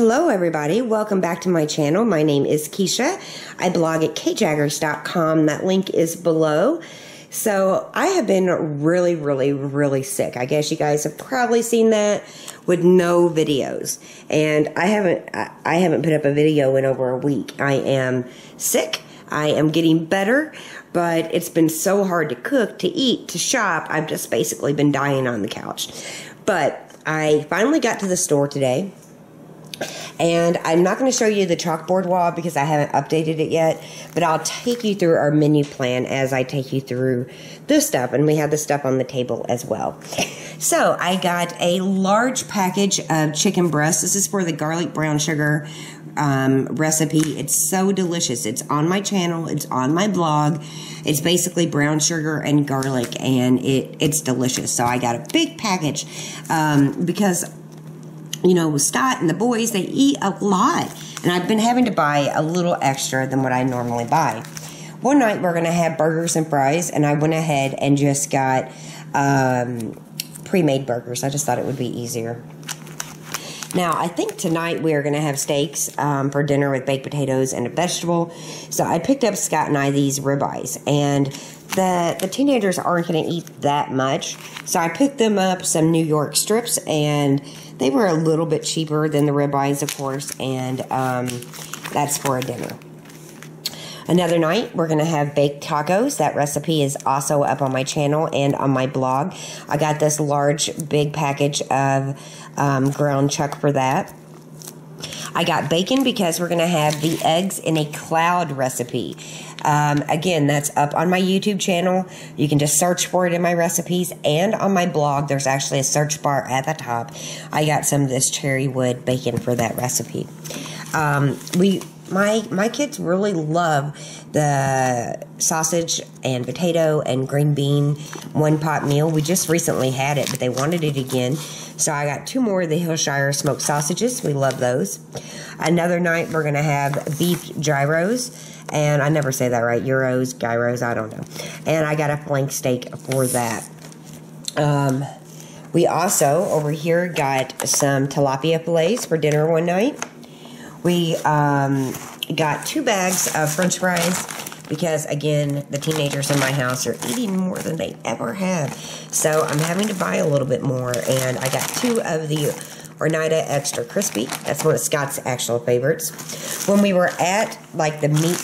Hello, everybody. Welcome back to my channel. My name is Kisha. I blog at kjaggers.com. That link is below. So, I have been really, really, really sick. I guess you guys have probably seen that with no videos. And I haven't I haven't put up a video in over a week. I am sick. I am getting better, but it's been so hard to cook, to eat, to shop. I've just basically been dying on the couch. But I finally got to the store today and I'm not going to show you the chalkboard wall because I haven't updated it yet, but I'll take you through our menu plan as I take you through this stuff. And we have the stuff on the table as well. So I got a large package of chicken breast. This is for the garlic brown sugar um, recipe. It's so delicious. It's on my channel. It's on my blog. It's basically brown sugar and garlic, and it it's delicious. So I got a big package um, because you know, Scott and the boys, they eat a lot. And I've been having to buy a little extra than what I normally buy. One night we're going to have burgers and fries, and I went ahead and just got um, pre made burgers. I just thought it would be easier. Now, I think tonight we are going to have steaks um, for dinner with baked potatoes and a vegetable. So I picked up Scott and I these ribeyes, and the the teenagers aren't going to eat that much. So I picked them up some New York strips, and they were a little bit cheaper than the ribeyes, of course, and um, that's for a dinner. Another night, we're going to have baked tacos. That recipe is also up on my channel and on my blog. I got this large, big package of um, ground chuck for that. I got bacon because we're going to have the eggs in a cloud recipe. Um, again, that's up on my YouTube channel. You can just search for it in my recipes and on my blog. There's actually a search bar at the top. I got some of this cherry wood bacon for that recipe. Um, we my my kids really love the sausage and potato and green bean one pot meal. We just recently had it, but they wanted it again. So I got two more of the Hillshire smoked sausages. We love those. Another night we're gonna have beef gyros, and I never say that right. Euros, gyros, I don't know. And I got a flank steak for that. Um, we also over here got some tilapia fillets for dinner one night. We um, got two bags of french fries because, again, the teenagers in my house are eating more than they ever have. So I'm having to buy a little bit more. And I got two of the Ore-Ida Extra Crispy. That's one of Scott's actual favorites. When we were at, like, the meat,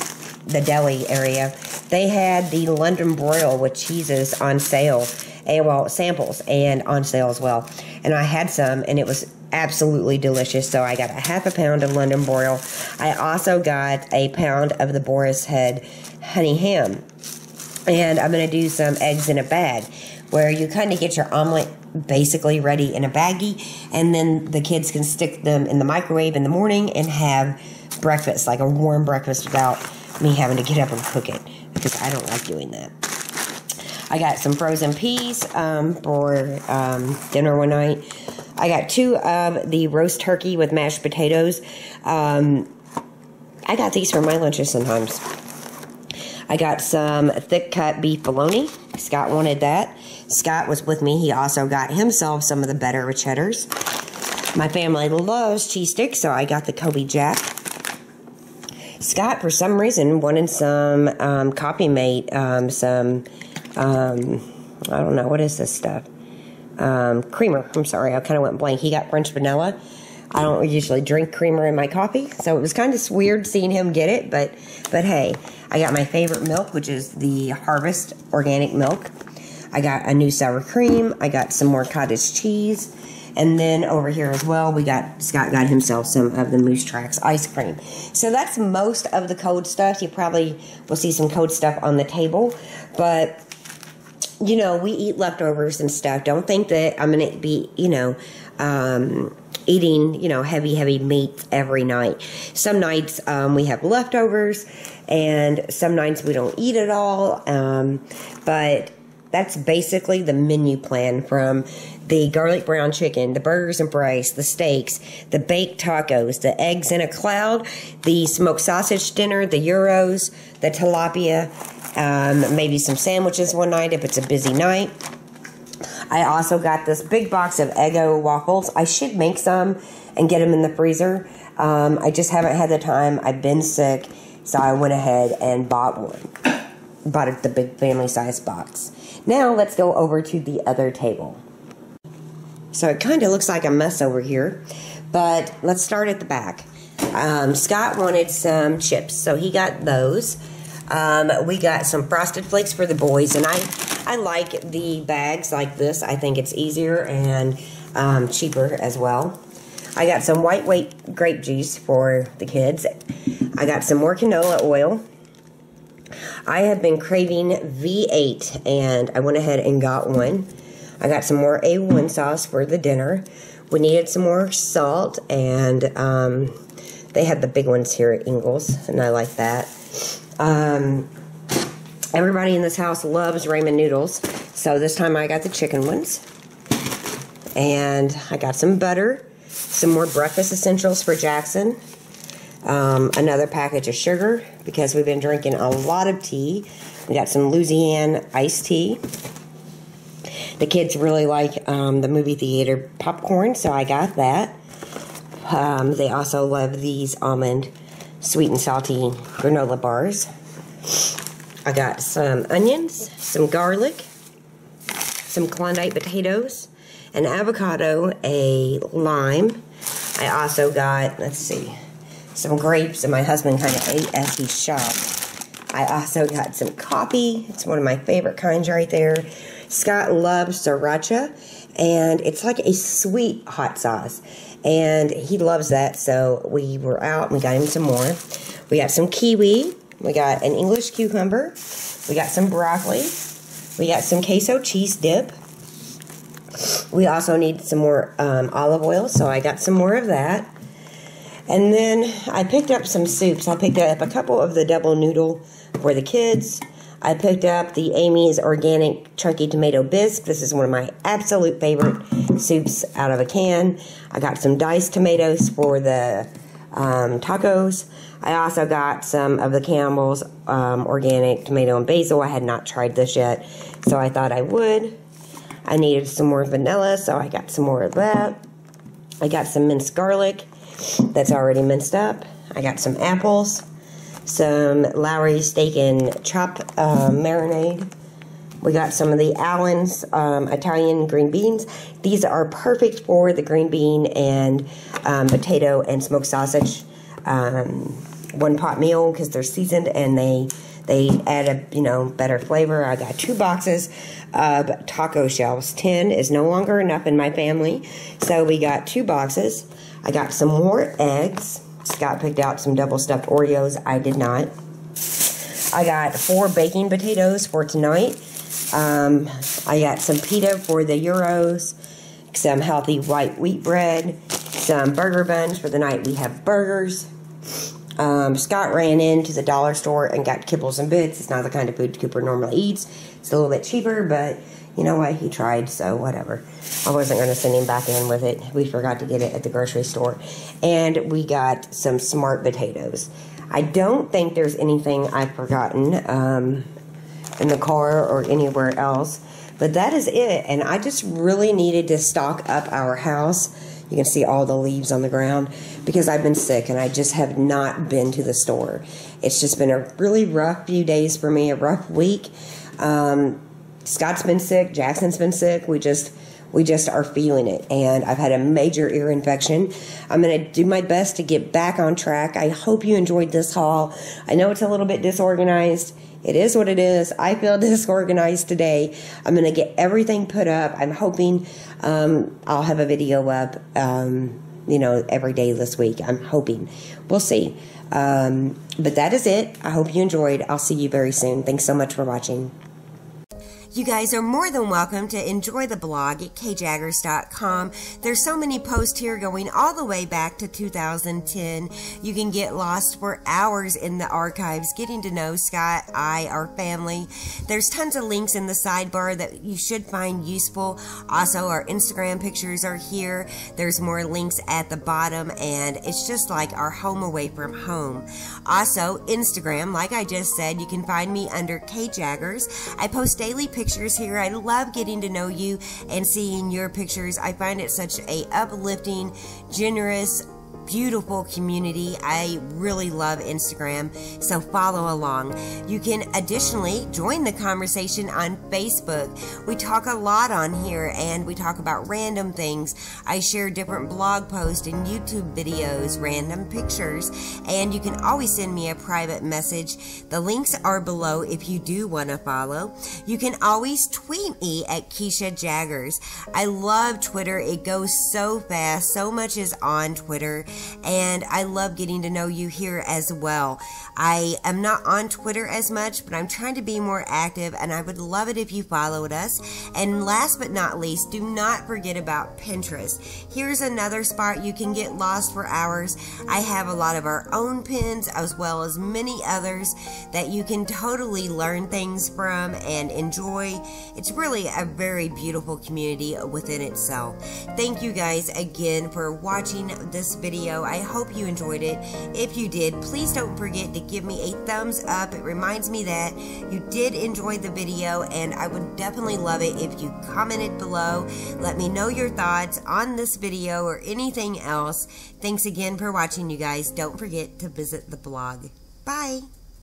the deli area, they had the London broil with cheeses on sale. And, well, samples and on sale as well. And I had some, and it was absolutely delicious. So I got a half a pound of London broil. I also got a pound of the Boar's Head honey ham. And I'm going to do some eggs in a bag where you kind of get your omelet basically ready in a baggie and then the kids can stick them in the microwave in the morning and have breakfast, like a warm breakfast without me having to get up and cook it because I don't like doing that. I got some frozen peas um, for um, dinner one night. I got two of the roast turkey with mashed potatoes. Um, I got these for my lunches sometimes. I got some thick cut beef bologna. Scott wanted that. Scott was with me. He also got himself some of the better cheddars. My family loves cheese sticks, so I got the Colby Jack. Scott, for some reason, wanted some um, Coffee Mate, um, some, um, I don't know, what is this stuff? Um, creamer. I'm sorry, I kind of went blank. He got French vanilla. I don't usually drink creamer in my coffee, so it was kind of weird seeing him get it. But but hey, I got my favorite milk, which is the Harvest organic milk. I got a new sour cream. I got some more cottage cheese. And then over here as well, we got Scott got himself some of the Moose Tracks ice cream. So that's most of the code stuff. You probably will see some code stuff on the table, but you know, we eat leftovers and stuff. Don't think that I'm going to be, you know, um, eating, you know, heavy, heavy meats every night. Some nights um, we have leftovers, and some nights we don't eat at all. Um, but that's basically the menu plan from the garlic brown chicken, the burgers and fries, the steaks, the baked tacos, the eggs in a cloud, the smoked sausage dinner, the euros, the tilapia, um, maybe some sandwiches one night if it's a busy night. I also got this big box of Eggo waffles. I should make some and get them in the freezer. Um, I just haven't had the time. I've been sick, so I went ahead and bought one. Bought the big family size box. Now let's go over to the other table. So it kind of looks like a mess over here, but let's start at the back. Um, Scott wanted some chips, so he got those. Um, we got some frosted flakes for the boys, and I I like the bags like this. I think it's easier and um, cheaper as well. I got some white grape juice for the kids. I got some more canola oil. I have been craving V8, and I went ahead and got one. I got some more A1 sauce for the dinner. We needed some more salt, and um, they had the big ones here at Ingles, and I like that. Um, everybody in this house loves ramen noodles, so this time I got the chicken ones. And I got some butter, some more breakfast essentials for Jackson, um, another package of sugar because we've been drinking a lot of tea. We got some Luzianne iced tea. The kids really like um, the movie theater popcorn, so I got that. Um, they also love these almond sweet and salty granola bars. I got some onions, some garlic, some Klondike potatoes, an avocado, a lime. I also got, let's see, some grapes, and my husband kind of ate as he shopped. I also got some coffee. It's one of my favorite kinds right there. Scott loves sriracha, and it's like a sweet hot sauce. And he loves that, so we were out and we got him some more. We got some kiwi. We got an English cucumber. We got some broccoli. We got some queso cheese dip. We also need some more um, olive oil, so I got some more of that. And then I picked up some soups. I picked up a couple of the double noodle for the kids. I picked up the Amy's Organic Chunky Tomato Bisque. This is one of my absolute favorite soups out of a can. I got some diced tomatoes for the um, tacos. I also got some of the Campbell's um, Organic Tomato and Basil. I had not tried this yet, so I thought I would. I needed some more vanilla, so I got some more of that. I got some minced garlic that's already minced up. I got some apples, some Lawry steak and chop uh, marinade. We got some of the Allen's um, Italian green beans. These are perfect for the green bean and um, potato and smoked sausage um, one pot meal because they're seasoned and they they add a you know better flavor. I got two boxes of taco shells. Ten is no longer enough in my family, so we got two boxes. I got some more eggs. Scott picked out some double stuffed Oreos. I did not. I got four baking potatoes for tonight. Um, I got some pita for the Euros, some healthy white wheat bread, some burger buns for the night. We have burgers. Um, Scott ran into the dollar store and got kibbles and bits. It's not the kind of food Cooper normally eats. It's a little bit cheaper, but you know what? He tried, so whatever. I wasn't going to send him back in with it. We forgot to get it at the grocery store. And we got some smart potatoes. I don't think there's anything I've forgotten um, in the car or anywhere else. But that is it. And I just really needed to stock up our house. You can see all the leaves on the ground because I've been sick and I just have not been to the store. It's just been a really rough few days for me, a rough week. Um, Scott's been sick, Jackson's been sick. We just we just are feeling it and I've had a major ear infection. I'm going to do my best to get back on track. I hope you enjoyed this haul. I know it's a little bit disorganized. It is what it is. I feel disorganized today. I'm going to get everything put up. I'm hoping um, I'll have a video up, um, you know, every day this week. I'm hoping. We'll see. Um, but that is it. I hope you enjoyed. I'll see you very soon. Thanks so much for watching. You guys are more than welcome to enjoy the blog at kjaggers.com. There's so many posts here going all the way back to 2010. You can get lost for hours in the archives getting to know Scott, I, our family. There's tons of links in the sidebar that you should find useful. Also, our Instagram pictures are here. There's more links at the bottom, and it's just like our home away from home. Also, Instagram, like I just said, you can find me under kjaggers. I post daily pictures pictures here. I love getting to know you and seeing your pictures. I find it such a uplifting, generous, beautiful community. I really love Instagram, so follow along. You can additionally join the conversation on Facebook. We talk a lot on here and we talk about random things. I share different blog posts and YouTube videos, random pictures, and you can always send me a private message. The links are below if you do want to follow. You can always tweet me at Kisha Jaggers. I love Twitter. It goes so fast. So much is on Twitter and I love getting to know you here as well. I am not on Twitter as much, but I'm trying to be more active, and I would love it if you followed us. And last but not least, do not forget about Pinterest. Here's another spot you can get lost for hours. I have a lot of our own pins as well as many others that you can totally learn things from and enjoy. It's really a very beautiful community within itself. Thank you guys again for watching this video video. I hope you enjoyed it. If you did, please don't forget to give me a thumbs up. It reminds me that you did enjoy the video, and I would definitely love it if you commented below. Let me know your thoughts on this video or anything else. Thanks again for watching, you guys. Don't forget to visit the blog. Bye.